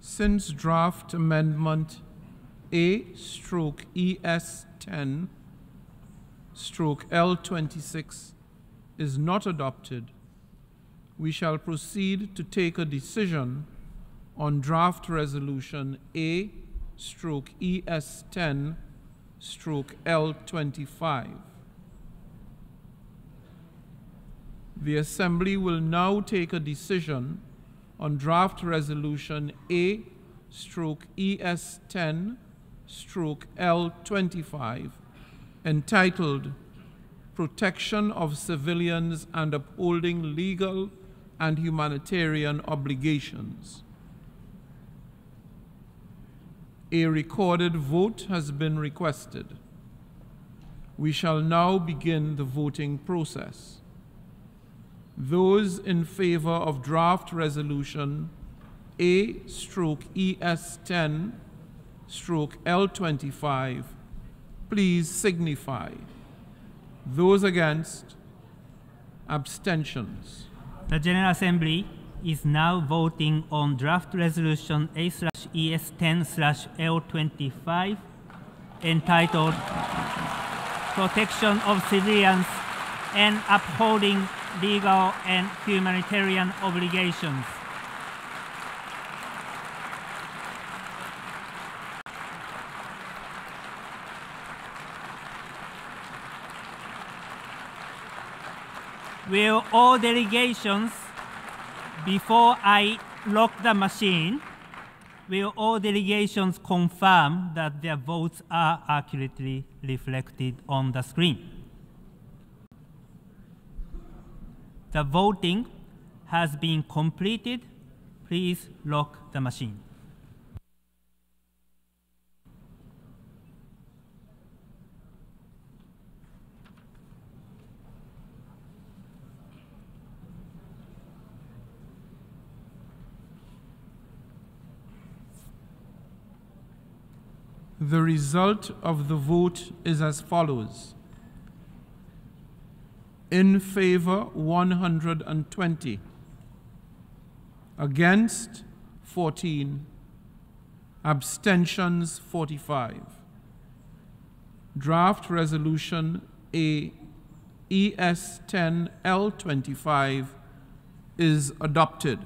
Since draft amendment A stroke ES 10 stroke L 26 is not adopted, we shall proceed to take a decision on draft resolution A stroke ES 10 stroke L 25. The Assembly will now take a decision on draft resolution A stroke ES 10 stroke L 25 entitled Protection of Civilians and Upholding Legal and Humanitarian Obligations. A recorded vote has been requested. We shall now begin the voting process. Those in favor of draft resolution A stroke ES 10 stroke L 25, please signify. Those against, abstentions. The General Assembly is now voting on draft resolution A slash ES 10 slash L 25 entitled Protection of Civilians and Upholding Legal and Humanitarian Obligations. Will all delegations before I lock the machine, will all delegations confirm that their votes are accurately reflected on the screen? The voting has been completed. Please lock the machine. The result of the vote is as follows. In favor, 120. Against, 14. Abstentions, 45. Draft Resolution A ES 10 L 25 is adopted.